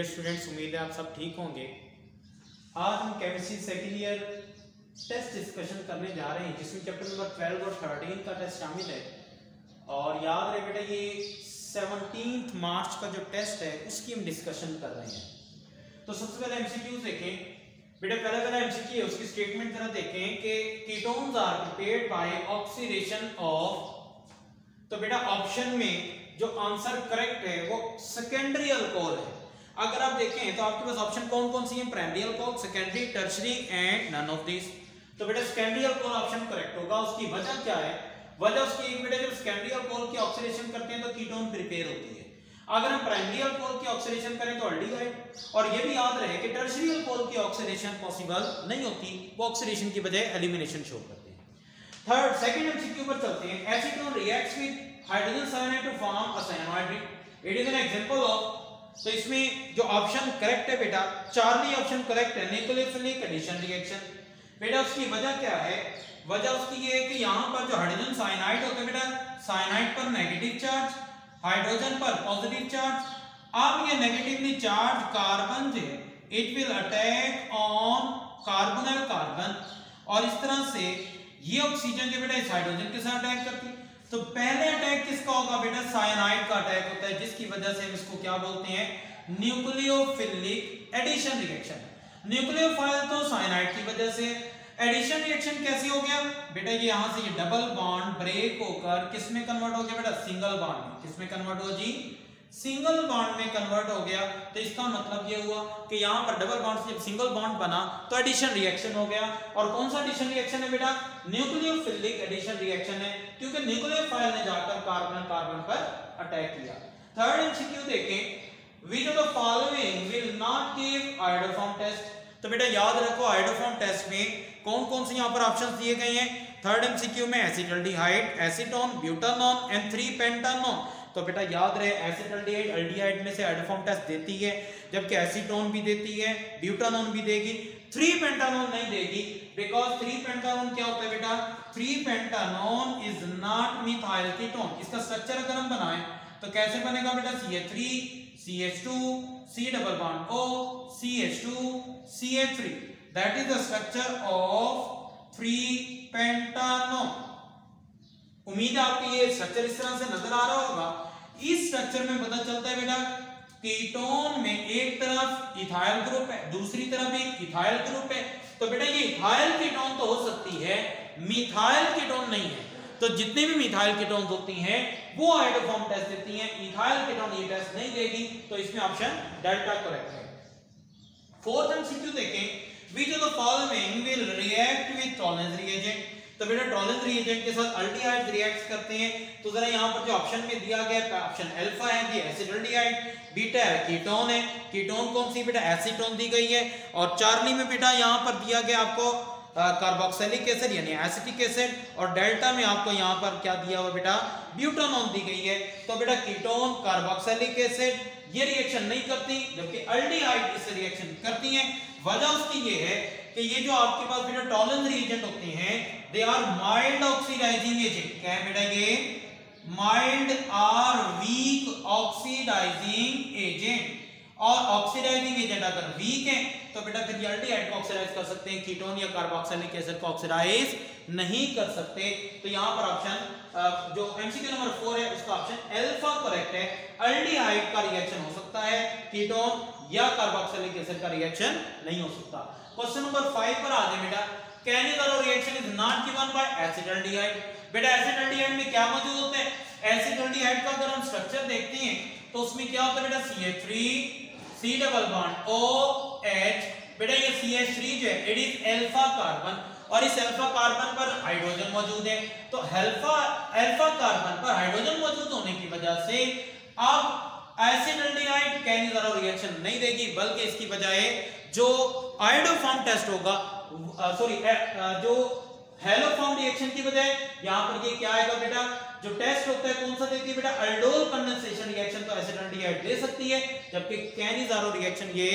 Dear students उम्मीद है आप सब ठीक होंगे। आज हम chemistry second year test discussion करने जा रहे हैं, जिसमें चैप्टर नंबर ट्वेल्व और थर्टीन का टेस्ट शामिल है। और याद रहे बेटा, ये सेवनटीन मार्च का जो टेस्ट है, उसकी हम डिस्कशन कर रहे हैं। तो सबसे पहले एमसीक्यूज देखें। बेटा पहला पहला एमसीक्यू है, उसकी स्टेटमेंट जरा देखें कि ketones are prepared by oxidation of तो बेटा ऑप्शन में जो आंसर करेक्ट है, वो सेकेंडरी अल्कोहल है। अगर आप देखें तो आपके पास ऑप्शन कौन कौन सी है? Primary alcohol secondary tertiary and none of this तो बेटा सेकेंडरी अल्कोहल ऑप्शन करेक्ट होगा। उसकी वजह क्या है? वजह उसकी एक बेटा, जब सेकेंडरी अल्कोहल की ऑक्सीडेशन करते हैं तो कीटोन प्रिपेयर होती है। अगर हम प्राइमरी अल्कोहल की ऑक्सीडेशन करें तो अल्डिहाइड और ये भी याद रहे कि टर्शरी अल्कोहल की ऑक्सीडेशन पॉसिबल नहीं होती। वो ऑक्सीडेशन की बजाय एलिमिनेशन शो करते हैं। थर्ड सेकंड एमसीक्यू पर चलते हैं। Acetone reacts with hydrogen cyanide to form a cyanide it is an example of तो इसमें जो ऑप्शन करेक्ट है बेटा चार्ली ऑप्शन करेक्ट है न्यूक्लियोफिलिक एडिशन रिएक्शन बेटा, उसकी वजह क्या है? वजह उसकी ये है कि यहाँ पर जो हाइड्रोजन साइनाइड होता है बेटा साइनाइड पर नेगेटिव चार्ज हाइड्रोजन पर पॉजिटिव चार्ज अब ये नेगेटिवली चार्ज कार्बन जो है it will attack on carbonyl carbon और इस तरह से ये ऑक्सीजन जो बेटा, इस हाइड्रोजन के साथ अटैक करती है। तो पहले अटैक किसका होगा बेटा? साइनाइड का अटैक होता है, जिसकी वजह से हम इसको क्या बोलते हैं? न्यूक्लियोफिलिक एडिशन रिएक्शन न्यूक्लियोफाइल तो साइनाइड की वजह से एडिशन रिएक्शन कैसे हो गया? बेटा, ये यहाँ से ये डबल बॉन्ड ब्रेक होकर किसमें कन्वर्ट हो गया बेटा? सिंगल बॉन्ड किसमें किस कन्वर्ट हो जी? सिंगल बॉन्ड में कन्वर्ट हो गया तो इसका मतलब ये हुआ कि यहाँ पर डबल बॉन्ड से जब सिंगल बॉन्ड बना तो एडिशन रिएक्शन हो गया। और कौन सा एडिशन रिएक्शन है बेटा? न्यूक्लियोफिलिक एडिशन रिएक्शन है, क्योंकि न्यूक्लियोफाइल ने जाकर कार्बन कार्बन पर अटैक किया। थर्ड एमसीक्यू देखें। Which of the following will not give iodoform test तो बेटा, याद रखो आयोडोफॉर्म टेस्ट में कौन कौन से यहाँ पर ऑप्शंस दिए गए हैं? थर्ड एमसीक्यू में acetaldehyde acetone butanone and three pentanone तो बेटा याद रहे एसिटल्डिहाइड अल्डिहाइड में से एडोफॉर्म टेस्ट देती है, जबकि एसीटोन भी देती है ब्यूटानोन भी देगी। थ्री पेंटानोन नहीं देगी बिकॉज़ थ्री पेंटानोन क्या होता है बेटा? Three pentanone is not methyl ketone इसका स्ट्रक्चर अगर हम बनाएँ तो कैसे बनेगा बेटा? C H three C H two C double bond O C H two C H three that is the structure of three pentanone उम्मीद है आपको ये स्ट्रक्चर इस तरह से नज़र आ रहा होगा। इस स्ट्रक्चर में पता चलता है बेटा कीटोन में एक तरफ़ इथाइल ग्रुप है, दूसरी तरफ़ भी इथाइल ग्रुप है। तो बेटा ये इथाइल कीटोन तो हो सकती है मिथाइल कीटोन नहीं है। तो जितने भी मिथाइल कीटोन होती हैं, वो आइडोफॉर्म टेस्ट देती हैं। इथाइल कीटोन ये टेस्ट नहीं देगी तो इसमें ऑप्शन डेल्टा करेक्ट है। फोर्थ एमसीक्यू देखें। Which of the following will react with Tollens reagent तो बेटा टॉलरेंस रिएजेंट के साथ अल्डिहाइड रिएक्ट करते हैं। तो जरा यहाँ पर जो ऑप्शन में दिया गया है ऑप्शन अल्फ़ा है ये एसिड अल्डिहाइड बीटा है कीटोन है। कीटोन कौन सी बेटा? एसीटोन दी गई है। और चार्ली में बेटा यहाँ पर दिया गया आपको कार्बोक्सिलिक एसिड यानी एसिटिक एसिड और डेल्टा में आपको यहाँ पर क्या दिया हुआ बेटा? ब्यूटानॉन दी गई है। तो बेटा कीटोन कार्बोक्सिलिक एसिड ये रिएक्शन नहीं करती, जबकि अल्डिहाइड इस रिएक्शन करती है। वजह उसकी ये है कि ये जो आपके पास बेटा टॉलरेंस रिएजेंट होते हैं they are mild oxidising agent क्या है बेटा ये? Mild are weak oxidising agent और ऑक्सीडाइजिंग एजेंट अगर वीक है तो बेटा फिर एल्डिहाइड को ऑक्सीडाइज कर सकते हैं कीटोन या कार्बोक्सिलिक एसिड को ऑक्सीडाइज नहीं कर सकते। तो यहाँ पर ऑप्शन जो एमसीक्यू नंबर 4 है, उसका ऑप्शन अल्फ़ा करेक्ट है। एल्डिहाइड का रिएक्शन हो सकता है कीटोन या कार्बोक्सिलिक एसिड का रिएक्शन नहीं हो सकता। क्वेश्चन नंबर 5 पर आ जाए बेटा। Cannizzaro reaction is not given by acetaldehyde बेटा एसिटल्डिहाइड में क्या मौजूद होते हैं? एसिटल्डिहाइड का अगर हम स्ट्रक्चर देखते हैं तो उसमें क्या होता है बेटा? CH3 C double bond OH बेटा, ये CH3 जो है इट इज़ अल्फ़ा कार्बन और इस अल्फ़ा कार्बन पर हाइड्रोजन मौजूद है। तो अल्फ़ा अल्फ़ा कार्बन पर हाइड्रोजन मौजूद होने की वजह से अब एसिडल्डिहाइड कैनिजरो रिएक्शन नहीं देगी, बल्कि इसकी बजाय जो आयोडोफॉर्म टेस्ट होगा सॉरी जो हेलोफॉर्म रिएक्शन की बजाय, यहाँ पर ये क्या आएगा बेटा? जो टेस्ट होता है कौन सा देती है बेटा? अल्डोल कंडेंसेशन रिएक्शन तो एसिडल्डिहाइड दे सकती है, जबकि कैनिजारो रिएक्शन ये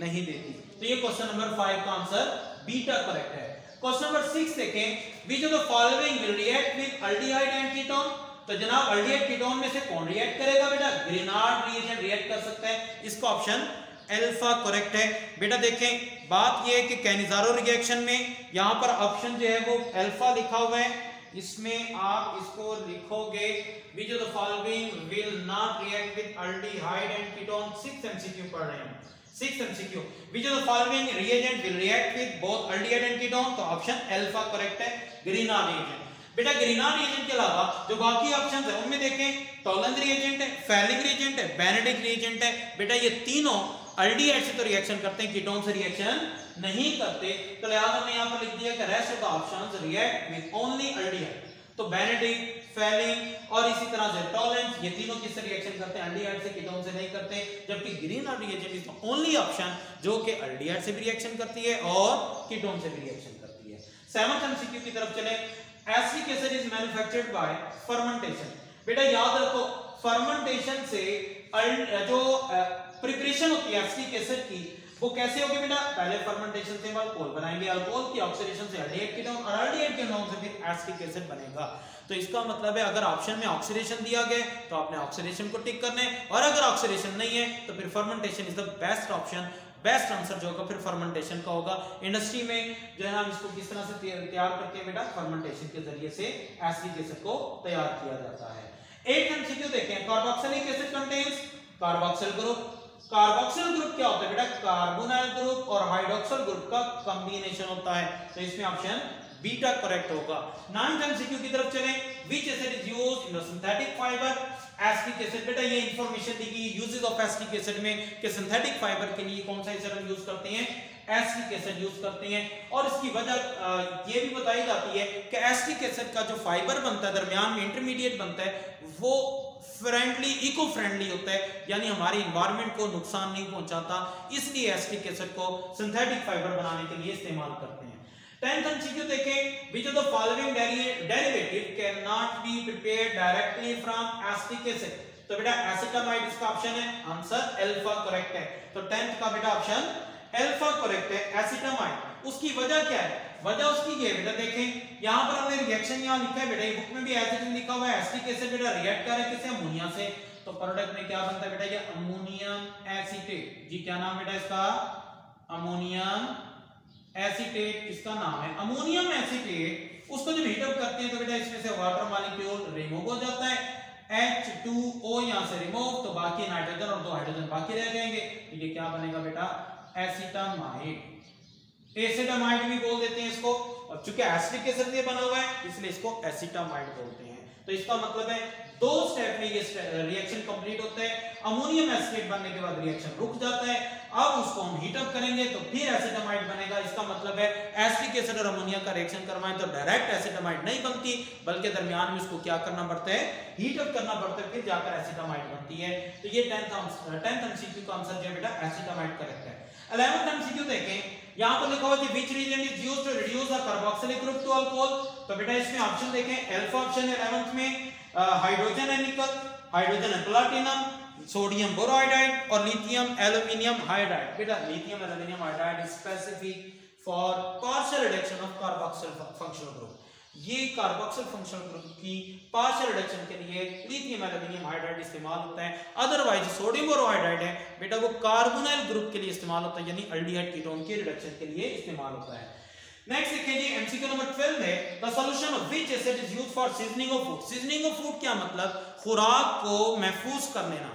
नहीं देती। तो ये क्वेश्चन नंबर 5 का आंसर बीटा करेक्ट है। क्वेश्चन नंबर 6 देखें। Which of the following will react with aldehyde and ketone तो जनाब अल्डिहाइड कीटोन में से कौन रिएक्ट करेगा बेटा? ग्रेनार्ड रिएजेंट रिएक्ट कर सकता है। इसका ऑप्शन अल्फ़ा करेक्ट है। बेटा देखें, बात ये है कि कैनिजारो रिएक्शन में यहाँ पर ऑप्शन जो है वो अल्फ़ा लिखा हुआ है। इसमें आप इसको लिखोगे which of the following will not react with aldehyde and ketone 6 MCQ पढ़ रहे हैं। 6 MCQ which of the following reagent will react with both aldehyde and ketone तो ऑप्शन अल्फ़ा करेक्ट है। ग्रीना रिएजेंट बेटा ग्रीना रिएजेंट के अलावा जो बाकी ऑप्शंस है, उनमें देखें टोलन रिएजेंट है फैलिंग रिएजेंट है बेनेडिक रिएजेंट है। बेटा ये तीनों अल्डिहाइड से तो रिएक्शन करते हैं कीटोन से रिएक्शन नहीं करते। तो लिहाजा हमने यहाँ पर लिख दिया कि rest of the options react with only aldehyde तो बेनेडिक फैलिंग और इसी तरह से टॉलेंट ये तीनों किससे रिएक्शन करते हैं? अल्डिहाइड से कीटोन से नहीं करते। जबकि green reagent is the only option जो कि अल्डिहाइड से भी रिएक्शन करती है और कीटोन से भी रिएक्शन करती है। सेवंथ एमसीक्यू की तरफ़ चले। Acid is manufactured by fermentation बेटा, याद रखो फर्मेंटेशन से जो प्रिपरेशन होती है एसिड की, वो कैसे होगी बेटा? पहले फर्मेंटेशन से अल्कोहल बनाएँगे। अल्कोहल की ऑक्सीडेशन से एल्डिहाइड कीटोन और एल्डिहाइड कीटोन से फिर एसिटिक एसिड बनेगा। तो इसका मतलब है, अगर ऑप्शन में ऑक्सीडेशन दिया गया तो आपने ऑक्सीडेशन को टिक करना और अगर ऑक्सीडेशन नहीं है तो फिर fermentation is the best option best answer जो होगा, फिर फर्मेंटेशन का होगा। इंडस्ट्री में जो है हम इसको किस तरह से तैयार करते हैं बेटा? फर्मेंटेशन के ज़रिए से एसिडिक एसिड को तैयार किया जाता है। एक एमसीक्यू देखें। Carboxylic acid contains carboxyl group carboxyl group क्या होता है बेटा? कार्बोनाइल ग्रुप और हाइड्रोक्सिल ग्रुप का कॉम्बिनेशन होता है। तो इसमें ऑप्शन बीटा करेक्ट होगा। नाइन्थ एमसीक्यू की तरफ़ चलें। Which acid is used in the synthetic fiber acetic acid बेटा, ये इंफॉर्मेशन दी गई यूजेस ऑफ़ एसिटिक एसिड में कि सिंथेटिक फाइबर के लिए कौन सा एसिड यूज़ करते हैं? एसिटिक एसिड यूज़ करते हैं। और इसकी वजह ये भी बताई जाती है कि एसिटिक एसिड का जो फाइबर बनता है, दरमियान में इंटरमीडिएट बनता है, वो फ्रेंडली इको फ्रेंडली होता है। यानी हमारे इन्वायरमेंट को नुकसान नहीं पहुंचाता। इसलिए एसिटिक एसिड को सिंथेटिक फाइबर बनाने के लिए इस्तेमाल करते हैं। टेंथ एमसीक्यू देखें, which of the following derivative cannot be prepared directly from acetic acid? तो बेटा एसिटामाइड इसका ऑप्शन है आंसर अल्फ़ा करेक्ट है। तो टेंथ का बेटा ऑप्शन अल्फ़ा करेक्ट है एसिटामाइड उसकी वजह क्या है? वजह उसकी ये बेटा देखें, यहाँ पर हमने रिएक्शन यहाँ लिखा है, बेटा, ये बुक में भी एसिड लिखा हुआ है? एसिटिक एसिड बेटा रिएक्ट कर रहा है किससे अमोनिया से। तो प्रोडक्ट में क्या बनता है बेटा? ये अमोनियम एसीटेट जी क्या नाम बेटा इसका? अमोनियम एसीटेट इसका नाम है अमोनियम एसीटेट, उसको जब हीटअप करते हैं तो बेटा इसमें से वाटर मॉलिक्यूल रिमूव हो जाता है। H2O यहाँ से रिमूव तो बाकी नाइट्रोजन और दो हाइड्रोजन बाकी रह जाएँगे। तो ये क्या बनेगा बेटा? एसिटामाइड एसिटामाइड भी बोल देते हैं इसको। और चूँकि एसिडिक के ज़रिए बना हुआ है, इसलिए इसको एसिटामाइड बोलते हैं। तो इसका मतलब है दो स्टेप में ये रिएक्शन कंप्लीट होता है। अमोनियम एसिड बनने के बाद रिएक्शन रुक जाता है। अब उसको हम हीट अप करेंगे तो फिर एसिटामाइड बनेगा। इसका मतलब है एसिडिक एसिड और अमोनिया का रिएक्शन करवाएँ तो डायरेक्ट एसिटामाइड नहीं बनती, बल्कि दरमियान में इसको क्या करना पड़ता है? हीट अप करना पड़ता है, फिर जाकर एसिटामाइड बनती है। तो ये 10th 10th एमसीक्यू का आंसर जो है बेटा एसिटामाइड करेक्ट है। 11th एमसीक्यू देखें। यहाँ पर लिखा हुआ है which reason is used to reduce the carboxylic group to alcohol तो बेटा इसमें ऑप्शन देखें। अल्फ़ा ऑप्शन है 11th में हाइड्रोजन है निकल हाइड्रोजन है प्लैटिनम सोडियम बोरोहाइड्राइड और लिथियम एल्यूमिनियम हाइड्राइड बेटा lithium aluminium hydride specific for partial reduction of carboxyl functional group ये कार्बोक्सिल फंक्शनल ग्रुप की पार्शियल रिडक्शन के लिए लिथियम एल्यूमिनियम हाइड्राइड इस्तेमाल होता है। अदरवाइज़ सोडियम बोरोहाइड्राइड है। बेटा, वो कार्बोनाइल ग्रुप के लिए इस्तेमाल होता है, यानी अल्डिहाइड कीटोन के रिडक्शन के लिए इस्तेमाल होता है। नेक्स्ट देखिए जी एमसीक्यू नंबर 12 है the solution of which acid is used for seasoning of food seasoning of food क्या मतलब? खुराक को महफूज कर लेना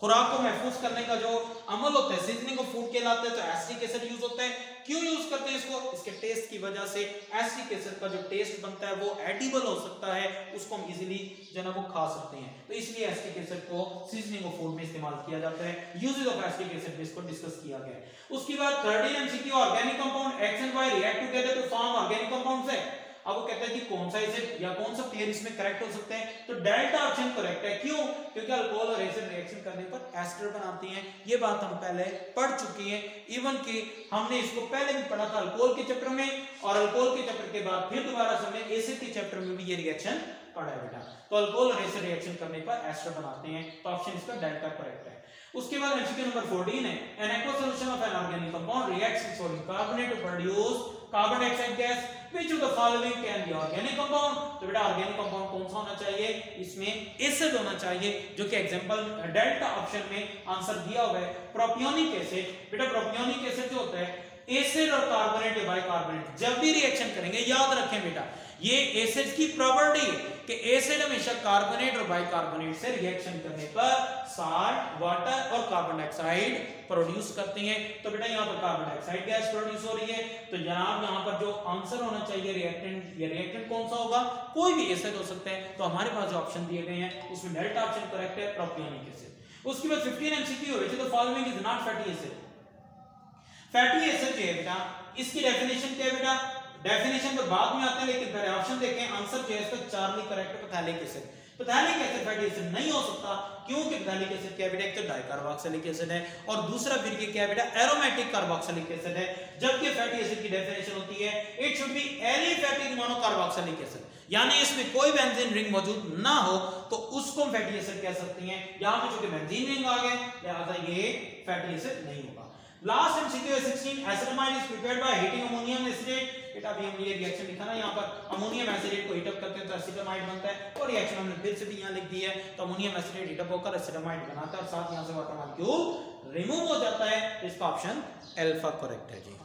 खुराक को महफूज करने का जो अमल होता है सीजनिंग ऑफ़ फ़ूड कहलाता है तो एसिडिक एसिड यूज़ होता है क्यों यूज़ करते हैं इसको? इसके टेस्ट की वजह से ऐसी एसिड का जो टेस्ट बनता है, वो एडिबल हो सकता है, उसको हम इजीली जो है वो खा सकते हैं। तो इसलिए एसटी एसिड को सीजनिंग ऑफ़ फ़ूड में इस्तेमाल किया जाता है। यूजेस ऑफ़ एसिडिक एसिड इसको डिस्कस किया गया है। उसके बाद 13 MCQ organic compound X and Y react together to form organic compounds है। अब वो कहता है कि कौन सा एसिड या कौन सा पेयर इसमें करेक्ट हो सकते हैं? तो डेल्टा ऑप्शन करेक्ट है। क्यों? क्योंकि अल्कोहल और एसिड रिएक्शन करने पर एस्टर बनाती हैं। ये बात हम पहले पढ़ चुके हैं। इवन कि हमने इसको पहले भी पढ़ा था अल्कोहल के चैप्टर में और अल्कोहल के चैप्टर के बाद फिर दोबारा हमने एसिड के चैप्टर में भी ये रिएक्शन पढ़ा है बेटा। तो अल्कोहल और एसिड रिएक्शन करने पर एस्टर बनाते हैं। तो ऑप्शन इसका डेल्टा करेक्ट है। उसके बाद एमसीक्यू नंबर 14 है। An aqua solution of an organic compound reacts with sodium carbonate to produce carbon dioxide gas which of the following can be organic compound तो बेटा ऑर्गेनिक कंपाउंड कौन सा होना चाहिए? इसमें एसिड होना चाहिए, जो कि एग्जांपल डेल्टा ऑप्शन में आंसर दिया हुआ है। प्रोपियोनिक एसिड बेटा प्रोपियोनिक एसिड जो होता है एसिड और कार्बोनेट या बाइकार्बोनेट जब भी रिएक्शन करेंगे, याद रखें बेटा, ये एसिड की प्रॉपर्टी है। कि एसिड हमेशा कार्बोनेट और बाइकार्बोनेट से रिएक्शन करने पर साल्ट वाटर और कार्बन डाइऑक्साइड प्रोड्यूस करते हैं। तो बेटा यहाँ पर कार्बन डाइऑक्साइड गैस प्रोड्यूस हो रही है। तो जनाब, यहाँ पर जो आंसर होना चाहिए रिएक्टेंट या रिएक्टेंट कौन सा होगा? कोई भी एसिड हो सकता है। तो हमारे पास जो ऑप्शन दिए गए हैं, उसमें डेल्टा ऑप्शन करेक्ट है प्रोपियोनिक एसिड उसके बाद 15 एमसीक्यू है तो following is not fatty acid fatty acid जो है बेटा? इसकी डेफिनेशन क्या है बेटा? डेफिनेशन तो बाद में आते हैं, लेकिन पहले ऑप्शन देखें। आंसर जो है, इसका Charlie correct phthalic acid phthalic acid fatty acid नहीं हो सकता, क्योंकि पैथेलिक एसिड क्या बेटा एक तो डाइकार्बोक्सिलिक एसिड है, और दूसरा फिर क्या बेटा एरोमेटिक कार्बोक्सिलिक एसिड है। जबकि फैटी एसिड की डेफिनेशन होती है it should be aliphatic monocarboxylic acid यानी इसमें कोई बेंजीन रिंग मौजूद ना हो तो उसको हम फैटी एसिड कह सकते हैं। यहाँ पे चूँकि बेंजीन रिंग आ गए, लिहाजा ये फैटी एसिड नहीं होगा। लास्ट एमसीक्यू है 16 acetamide is prepared by heating ammonium acetate बेटा अभी हमने ये रिएक्शन लिखा ना यहाँ पर अमोनियम एसिडेट को हीट अप करते हैं तो एसिटामाइड बनता है। और रिएक्शन हमने फिर से भी यहाँ लिख दी है। तो अमोनियम एसिडेट हीट अप होकर एसिटामाइड बनाता है और साथ यहाँ से वाटर मॉलिक्यूल रिमूव हो जाता है। इसका ऑप्शन अल्फ़ा करेक्ट है जी।